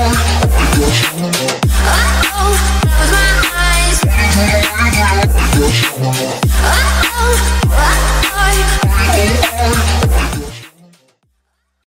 Oh, close my eyes.